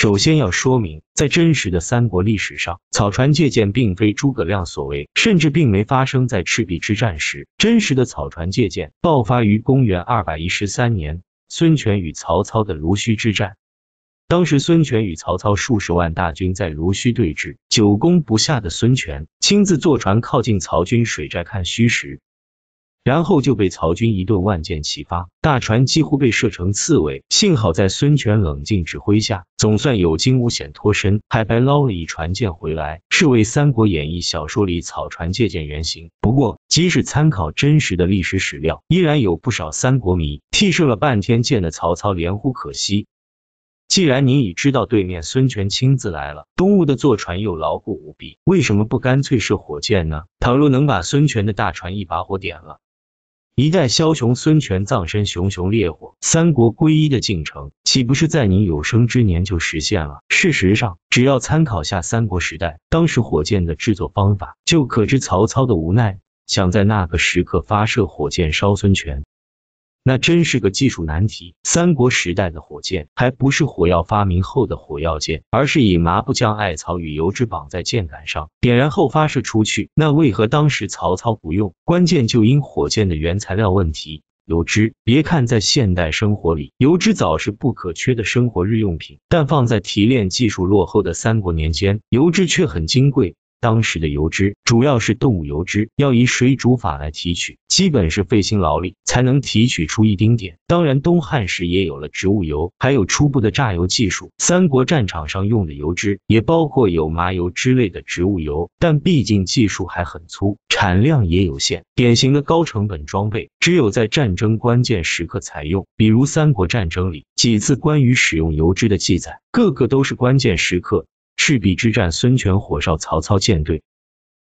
首先要说明，在真实的三国历史上，草船借箭并非诸葛亮所为，甚至并没发生在赤壁之战时。真实的草船借箭爆发于公元二百一十三年，孙权与曹操的濡须之战。当时，孙权与曹操数十万大军在濡须对峙，久攻不下的孙权亲自坐船靠近曹军水寨看虚实。然后就被曹军一顿万箭齐发，大船几乎被射成刺猬。幸好在孙权冷静指挥下，总算有惊无险脱身，还白捞了一船舰回来，是为《三国演义》小说里草船借箭原型。不过，即使参考真实的历史史料，依然有不少三国迷替射了半天箭的曹操连呼可惜。既然你已知道对面孙权亲自来了，东吴的坐船又牢固无比，为什么不干脆射火箭呢？倘若能把孙权的大船一把火点了。一代枭雄孙权葬身熊熊烈火，三国归一的进程岂不是在你有生之年就实现了？事实上，只要参考下三国时代当时火箭的制作方法，就可知曹操的无奈，想在那个时刻发射火箭烧孙权。那真是个技术难题。三国时代的火箭还不是火药发明后的火药箭，而是以麻布将艾草与油脂绑在箭杆上，点燃后发射出去。那为何当时曹操不用？关键就因火箭的原材料问题——油脂。别看在现代生活里，油脂早是不可缺的生活日用品，但放在提炼技术落后的三国年间，油脂却很金贵。当时的油脂主要是动物油脂，要以水煮法来提取，基本是费心劳力才能提取出一丁点。当然，东汉时也有了植物油，还有初步的榨油技术。三国战场上用的油脂也包括有麻油之类的植物油，但毕竟技术还很粗，产量也有限。典型的高成本装备，只有在战争关键时刻才用，比如三国战争里几次关于使用油脂的记载，个个都是关键时刻。赤壁之战，孙权火烧曹操舰队，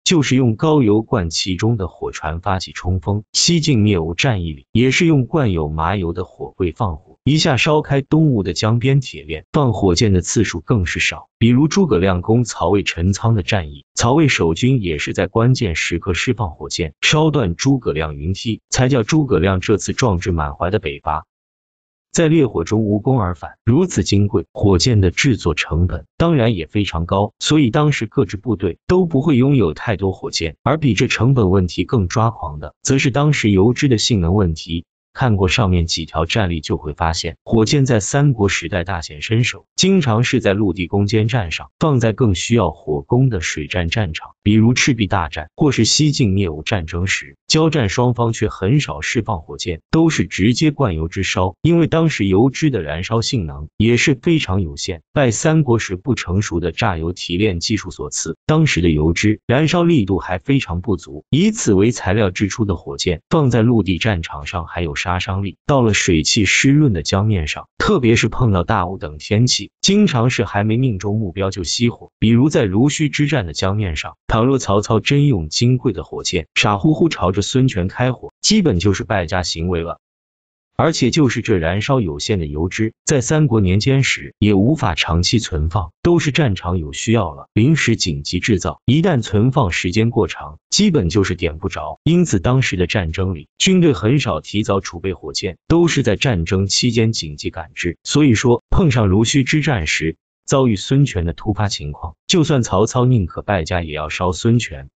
就是用高油灌其中的火船发起冲锋。西晋灭吴战役里，也是用灌有麻油的火柜放火，一下烧开东吴的江边铁链。放火箭的次数更是少，比如诸葛亮攻曹魏陈仓的战役，曹魏守军也是在关键时刻释放火箭，烧断诸葛亮云梯，才叫诸葛亮这次壮志满怀的北伐。在烈火中无功而返，如此金贵火箭的制作成本当然也非常高，所以当时各支部队都不会拥有太多火箭。而比这成本问题更抓狂的，则是当时油脂的性能问题。看过上面几条战例，就会发现火箭在三国时代大显身手，经常是在陆地攻坚战上，放在更需要火攻的水战战场，比如赤壁大战或是西晋灭吴战争时，交战双方却很少释放火箭，都是直接灌油脂烧，因为当时油脂的燃烧性能也是非常有限，拜三国时不成熟的榨油提炼技术所赐，当时的油脂燃烧力度还非常不足，以此为材料制出的火箭放在陆地战场上还有杀。杀伤力到了水汽湿润的江面上，特别是碰到大雾等天气，经常是还没命中目标就熄火。比如在濡须之战的江面上，倘若曹操真用金贵的火箭，傻乎乎朝着孙权开火，基本就是败家行为了。而且就是这燃烧有限的油脂，在三国年间时也无法长期存放，都是战场有需要了，临时紧急制造。一旦存放时间过长，基本就是点不着。因此，当时的战争里，军队很少提早储备火箭，都是在战争期间紧急赶制。所以说，碰上濡须之战时，遭遇孙权的突发情况，就算曹操宁可败家，也要烧孙权。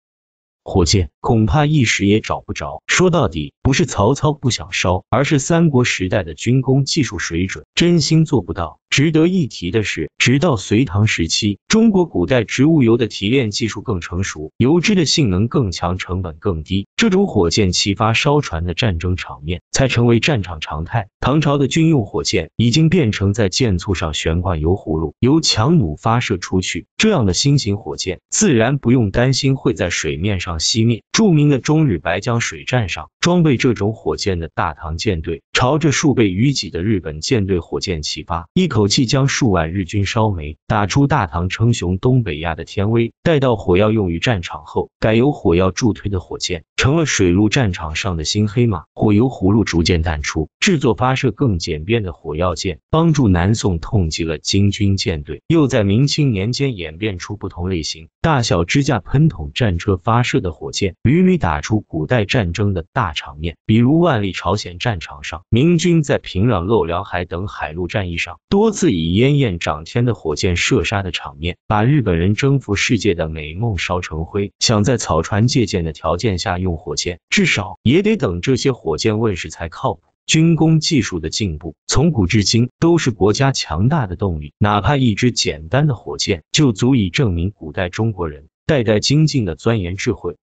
火箭恐怕一时也找不着。说到底，不是曹操不想烧，而是三国时代的军工技术水准真心做不到。值得一提的是，直到隋唐时期，中国古代植物油的提炼技术更成熟，油脂的性能更强，成本更低，这种火箭齐发烧船的战争场面才成为战场常态。唐朝的军用火箭已经变成在箭簇上悬挂油葫芦，由强弩发射出去。这样的新型火箭，自然不用担心会在水面上熄灭。著名的中日白江水战上，装备这种火箭的大唐舰队，朝着数倍于己的日本舰队火箭齐发，一口。气将数万日军烧没，打出大唐称雄东北亚的天威。待到火药用于战场后，改由火药助推的火箭成成了水陆战场上的新黑马。火油葫芦逐渐淡出，制作发射更简便的火药箭，帮助南宋痛击了金军舰队。又在明清年间演变出不同类型、大小支架喷筒战车发射的火箭，屡屡打出古代战争的大场面。比如万历朝鲜战场上，明军在平壤、漏辽海等海陆战役上，多次以烟焰涨天的火箭射杀的场面，把日本人征服世界的美梦烧成灰。想在草船借箭的条件下用火箭，至少也得等这些火箭问世才靠谱。军工技术的进步，从古至今都是国家强大的动力。哪怕一支简单的火箭，就足以证明古代中国人代代精进的钻研智慧。